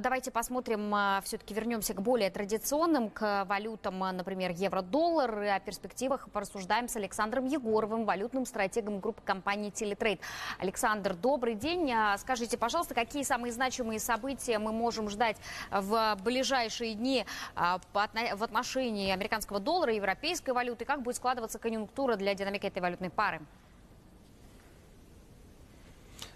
давайте посмотрим, все-таки вернемся к более традиционным, к валютам, например, евро-доллар. О перспективах порассуждаем с Александром Егоровым, валютным стратегом группы компании «Телетрейд». Александр, добрый день. Скажите, пожалуйста, какие самые значимые события мы можем ждать в ближайшие дни в отношении американского доллара европейской валюты? Как будет складываться конъюнктура для динамики этой валютной пары?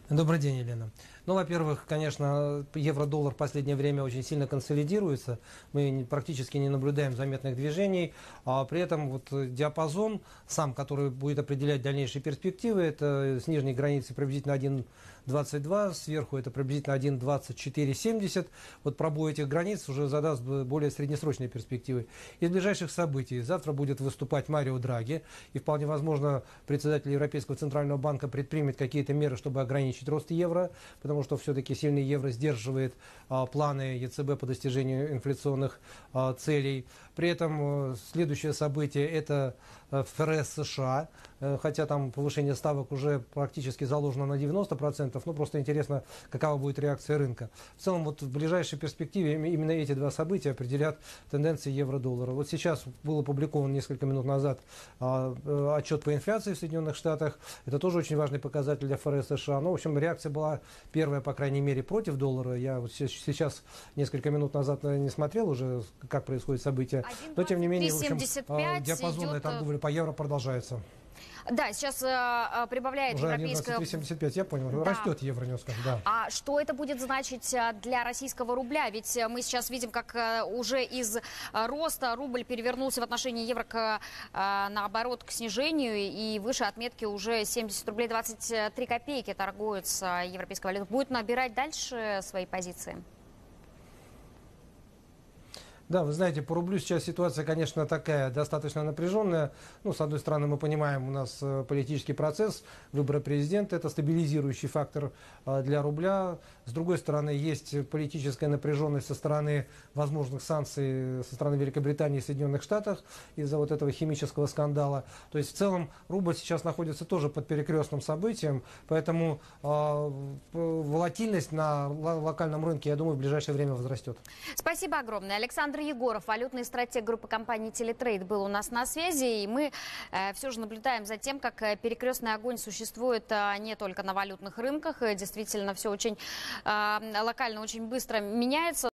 Добрый день, Елена. Ну, во-первых, конечно, евро-доллар в последнее время очень сильно консолидируется. Мы практически не наблюдаем заметных движений. А при этом вот диапазон сам, который будет определять дальнейшие перспективы, это с нижней границы приблизительно 1,22, сверху это приблизительно 1,2470. Вот пробой этих границ уже задаст более среднесрочные перспективы. Из ближайших событий завтра будет выступать Марио Драги. И вполне возможно, председатель Европейского центрального банка предпримет какие-то меры, чтобы ограничить рост евро, потому потому что все-таки сильный евро сдерживает а, планы ЕЦБ по достижению инфляционных а, целей. При этом э, следующее событие – это э, ФРС США, э, хотя там повышение ставок уже практически заложено на 90%, но просто интересно, какова будет реакция рынка. В целом, вот в ближайшей перспективе именно эти два события определят тенденции евро-доллара. Вот сейчас был опубликован несколько минут назад а, отчет по инфляции в Соединенных Штатах. Это тоже очень важный показатель для ФРС США. Ну, в общем, реакция была первая, по крайней мере, против доллара. Я вот сейчас несколько минут назад не смотрел уже, как происходит событие. Но тем не менее, в общем, а, диапазон идет... торговли по евро продолжается. Да, сейчас э, прибавляет Уже европейская... 1,7375, я понял. Да. Растет евро немножко, да. А что это будет значить для российского рубля? Ведь мы сейчас видим, как уже из роста рубль перевернулся в отношении евро к, наоборот к снижению. И выше отметки уже 70 рублей 23 копейки торгуется европейская валюта. Будет набирать дальше свои позиции? Да, вы знаете, по рублю сейчас ситуация, конечно, такая достаточно напряженная. Ну, с одной стороны, мы понимаем, у нас э, политический процесс, выбора президента – это стабилизирующий фактор э, для рубля. С другой стороны, есть политическая напряженность со стороны возможных санкций со стороны Великобритании и Соединенных Штатов из-за вот этого химического скандала. То есть, в целом, рубль сейчас находится тоже под перекрестным событием, поэтому э, волатильность на локальном рынке, я думаю, в ближайшее время возрастет. Спасибо огромное. Александр Александр Егоров, валютный стратег группы компании «Телетрейд» был у нас на связи. И мы э, все же наблюдаем за тем, как э, перекрестный огонь существует э, не только на валютных рынках. Действительно, все очень э, локально, очень быстро меняется.